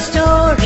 store.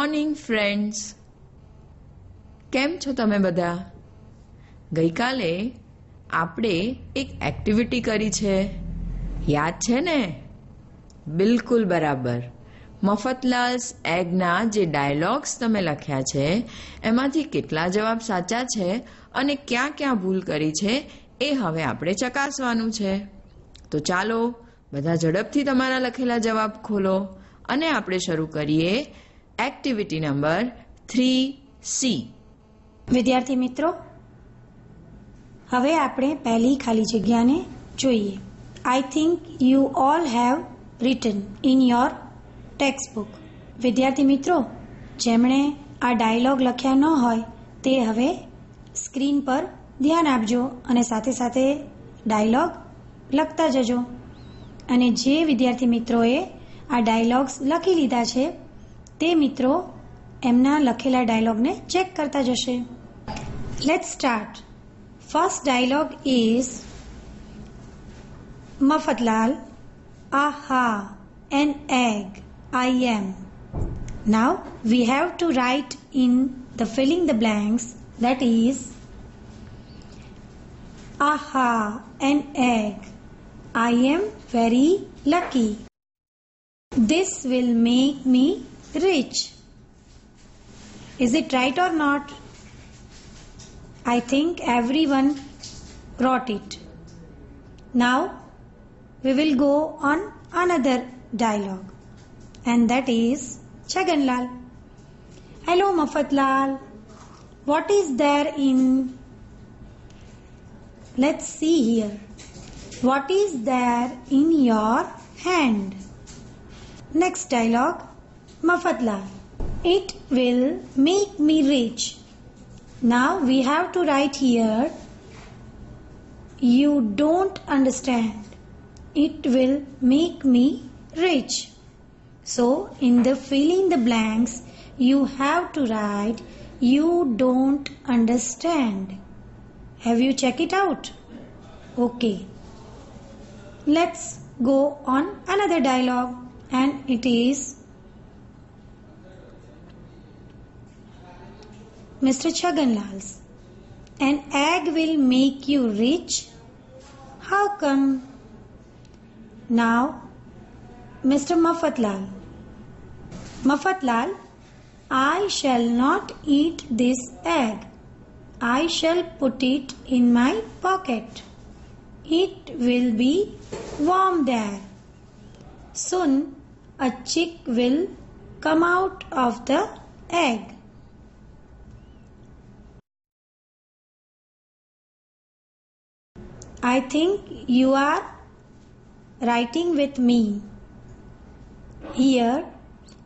Morning friends કેમ છો તમે બધા? ગઈકાલે આપણે એક એક્ટિવિટી કરી છે. યાદ છે ને? બિલકુલ બરાબર. મફતલાલ્સ એગના જે ડાયલોગ્સ તમે લખ્યા છે, એમાંથી કેટલા જવાબ સાચા છે અને ક્યાં ક્યાં ભૂલ કરી છે, એ હવે આપણે ચકાસવાનું છે. તો ચાલો, બધા ઝડપથી તમારા લખેલા જવાબ ખોલો અને આપણે શરૂ કરીએ એક્ટિવિટી નંબર થ્રી સી વિદ્યાર્થી મિત્રો, હવે આપણે પહેલી ખાલી જગ્યાને જોઈએ. I think you all have written in your textbook વિદ્યાર્થી મિત્રો, જેમણે આ ડાયલોગ લખ્યા ન હોય, તે હવે સ્ક્રીન પર ધ્યાન આપજો અને સાથે સાથે ડાયલોગ લખતા જજો. અને જે વિદ્યાર્થી મિત્રોએ આ ડાયલોગ્સ લખી લીધા છે તે મિત્રો એમના લખેલા ડાયલોગને ચેક કરતા જશે let start first dialogue is Mafatlal aha an egg i am now we have to write in the filling the blanks that is aha an egg i am very lucky this will make me rich is it right or not i think everyone wrote it now we will go on another dialogue and that is Chaganlal. Hello Mafatlal. What is there in Let's see here. What is there in your hand? Next dialogue Mafatlal. It will make me rich. Now we have to write here you don't understand. It will make me rich. So, in the filling the blanks, you have to write you don't understand. Have you checked it out? Okay. Let's go on another dialogue, and it is Mr. Chaganlal's. An egg will make you rich. How come? Now, Mr. Mafatlal. Mafatlal, I shall not eat this egg. I shall put it in my pocket. It will be warm there. Soon a chick will come out of the egg. I think you are writing with me. Here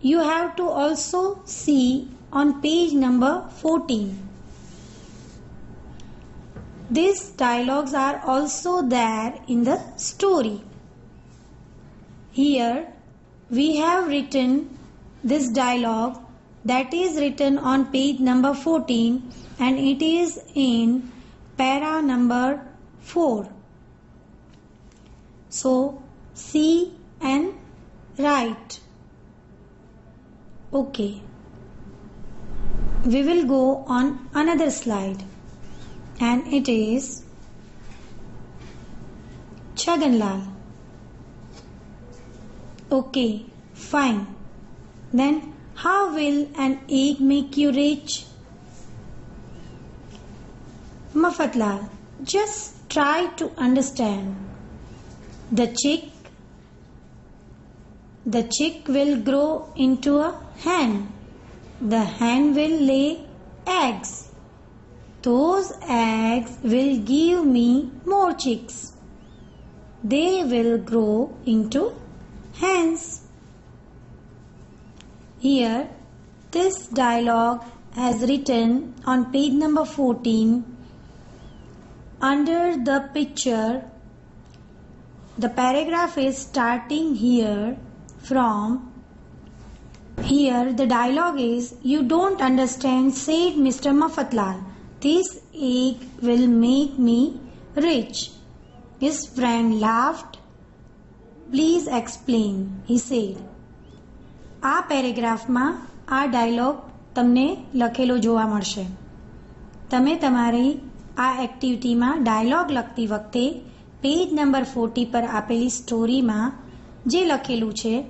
you have to also see on page number 14. These dialogues are also there in the story. Here we have written this dialogue that is written on page number 14 and it is in para number 4. So, see and write. Okay. We will go on another slide and it is Chaganlal. Okay, fine. Then how will an egg make you rich? Mafatlal, just try to understand. The chick the chick will grow into a hen. The hen will lay eggs. Those eggs will give me more chicks. They will grow into hens. Here, this dialogue has written on page number 14 under the picture. The paragraph is starting here from here the dialogue is You don't understand, said Mr. Mafatlal. This egg will make me rich. His friend laughed. Please explain, he said. આ પેરેગ્રાફમાં આ dialog તમને લખેલો જોવા મળશે તમે તમારી આ એક્ટિવિટીમાં dialog લખતી વખતે પેજ નંબર ફોર્ટી પર આપેલી સ્ટોરીમાં જે લખેલું છે,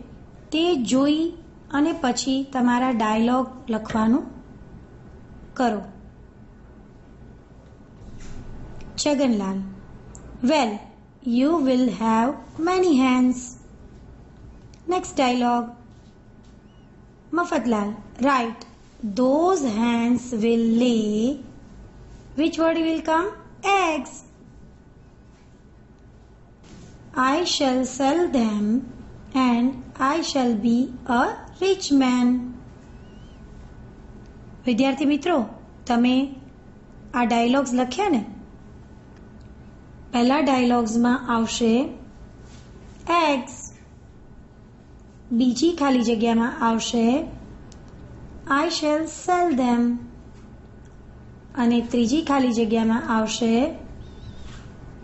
તે જોઈ અને પછી તમારા ડાયલોગ લખવાનું કરો. Chhaganlal, well, you will have many hands. Next dialogue, Mafatlal right those hands will lay which word will come eggs i shall sell them and i shall be a rich man વિદ્યાર્થી મિત્રો તમે આ dialogues લખ્યા ને પહેલા ડાયલોગ્સમાં આવશે eggs બીજી ખાલી જગ્યામાં આવશે આઈ શેલ સેલ ધેમ અને ત્રીજી ખાલી જગ્યામાં આવશે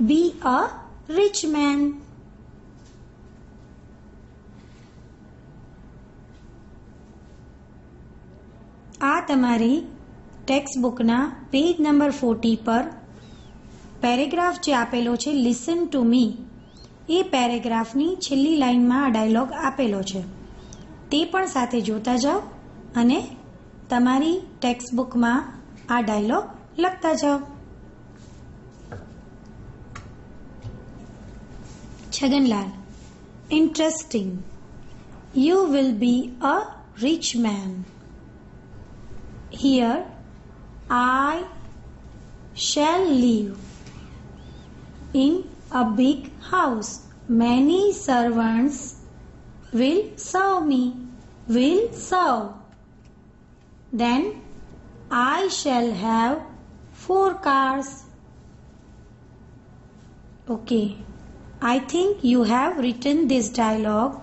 બી અ રિચ મેન આ તમારી ટેક્સ્ટ બુકના પેજ નંબર ફોર્ટી પર પેરેગ્રાફ જે આપેલો છે લિસન ટુ મી એ પેરેગ્રાફની છેલ્લી લાઇનમાં આ ડાયલોગ આપેલો છે. તે પણ સાથે જોતા જાઓ અને તમારી ટેક્સ્ટ બુકમાં આ ડાયલોગ લખતા જાઓ Chhaganlal interesting you will be a rich man here I shall live in a big house. Many servants will serve me, will serve. Then I shall have four cars. Okay, I think you have written this dialogue.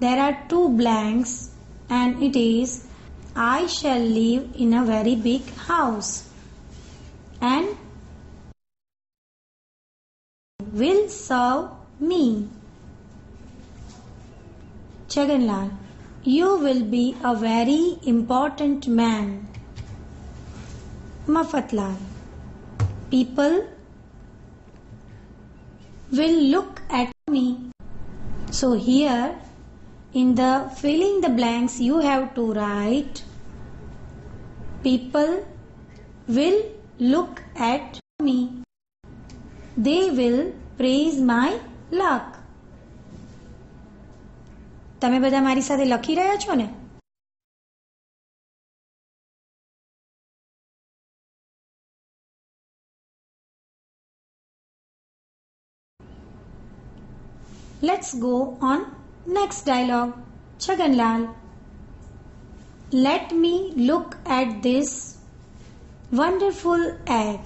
There are two blanks, and it is I shall live in a very big house. And will serve me. Chaganlal, you will be a very important man. Mafatlal, people will look at me. So here in the filling the blanks you have to write people will look at me. They will praise my luck. તમે બધા મારી સાથે લખી રહ્યા છો ને Let's go on next dialogue. Chaganlal. Let me look at this wonderful egg.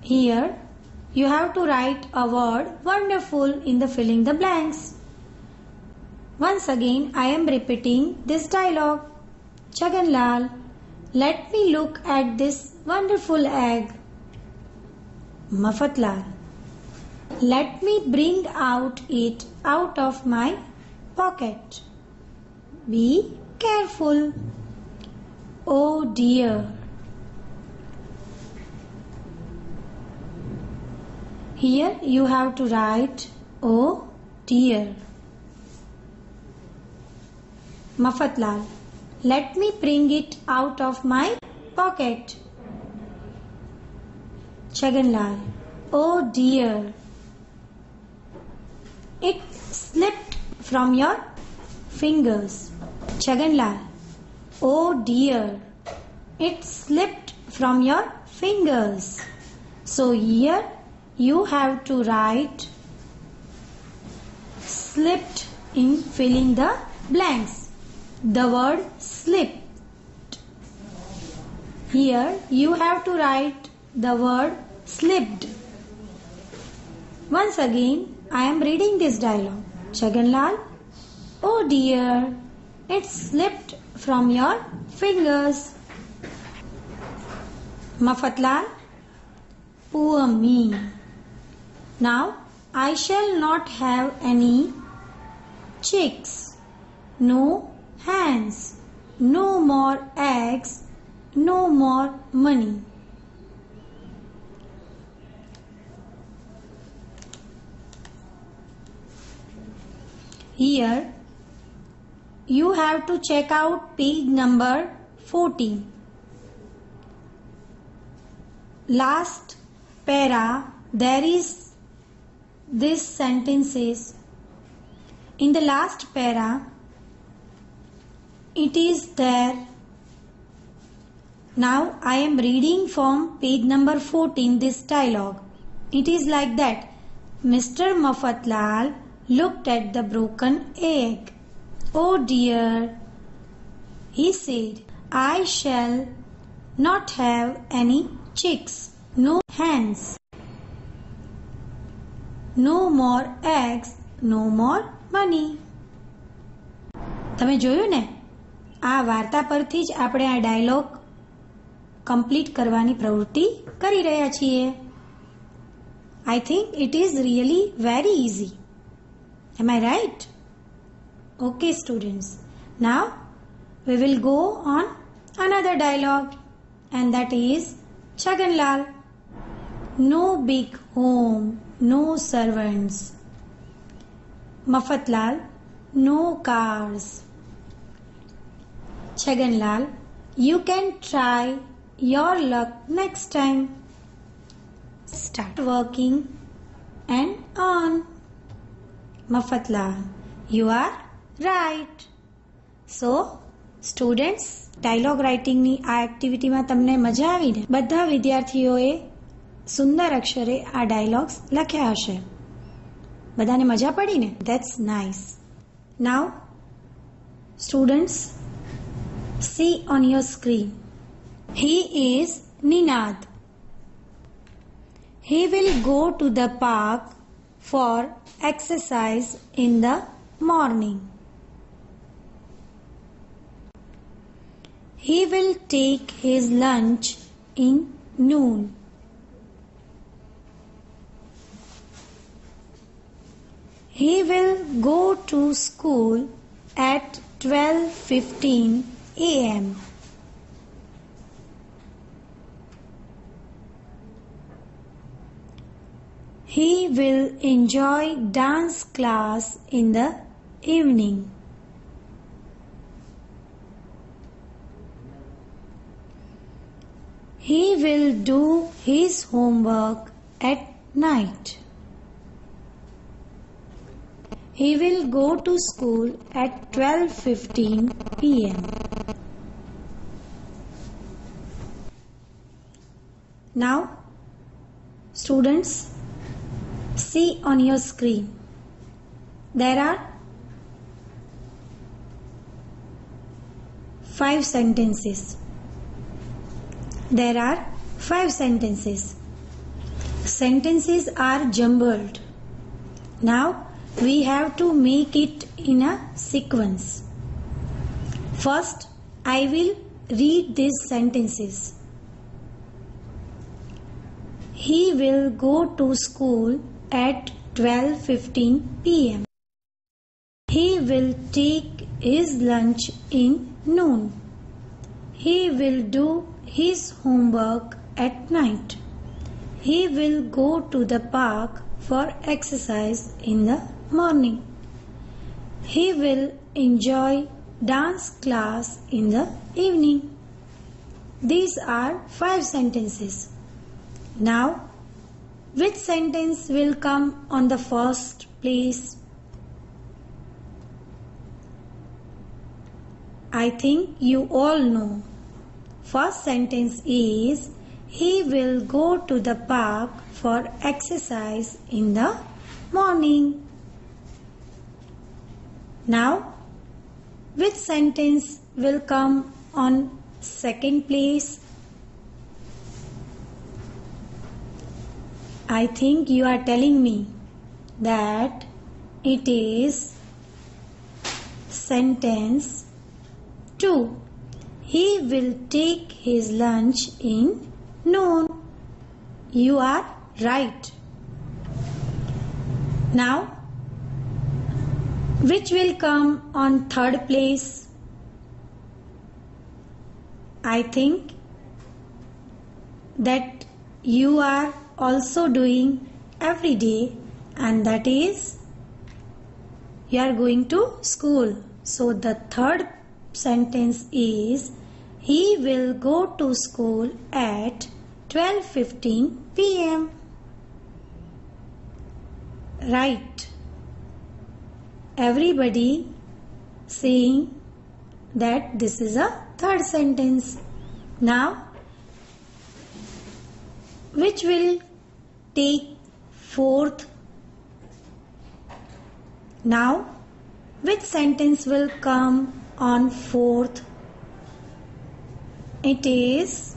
Here you have to write a word wonderful in the filling the blanks. Once again I am repeating this dialogue. Chaganlal, let me look at this wonderful egg. Mafatlal, let me bring out it out of my pocket. Be careful. Oh dear. Here you have to write Oh dear. Mafatlal, let me bring it out of my pocket. Chaganlal, oh dear. It slipped from your fingers. Chaganlal, oh dear. it slipped from your fingers. So here you have to write slipped in filling the blanks. The word slipped. Here you have to write the word slipped. Once again, I am reading this dialogue. Chaganlal, oh dear, it slipped from your fingers. Mafatlal, poor me. Now I shall not have any chicks, no hands, no more eggs, no more money. Here you have to check out page number 14. Last para there is this sentences. In the last para it is there. Now I am reading from page number 14 this dialogue. It is like that. Mr. Mafatlal looked at the broken egg. Oh dear, he said, I shall not have any chicks, no hens, no more eggs, no more money. તમે જોયું ને આ વાર્તા પરથી જ આપણે આ dialog complete કરવાની પ્રવૃત્તિ કરી રહ્યા છીએ I think it is really very easy Am I right? Okay, students. Now we will go on another dialogue, and that is Chaganlal. No big home, no servants. Mafatlal, no cars. Chaganlal, you can try your luck next time. Start working and earn. Mafatla, you are right. So students dialogue રાઇટિંગની આ એક્ટિવિટીમાં તમને મજા આવીને બધા વિદ્યાર્થીઓએ સુંદર અક્ષરે આ dialogues લખ્યા હશે બધાને મજા પડી ને that's nice now students See on your screen. He is Ninad. He will go to the park for exercise in the morning. He will take his lunch in noon. He will go to school at 12:15 a.m. He will enjoy dance class in the evening. He will do his homework at night. He will go to school at 12:15 p.m. Now students see on your screen. There are five sentences. There are five sentences. Sentences are jumbled. Now we have to make it in a sequence. First i will read these sentences he will go to school at 12:15 p.m. He will take his lunch in noon. He will do his homework at night. He will go to the park for exercise in the morning. He will enjoy dance class in the evening. These are five sentences. Now, which sentence will come on the first place? I think you all know. first sentence is He will go to the park for exercise in the morning. Now, which sentence will come on second place? I think you are telling me that it is sentence 2. He will take his lunch in noon. You are right. Now, which will come on third place? I think that you are also doing every day and that is you are going to school. So the third sentence is he will go to school at 12:15 pm. Right. Everybody saying that this is a third sentence. Now which will take fourth now which sentence will come on fourth it is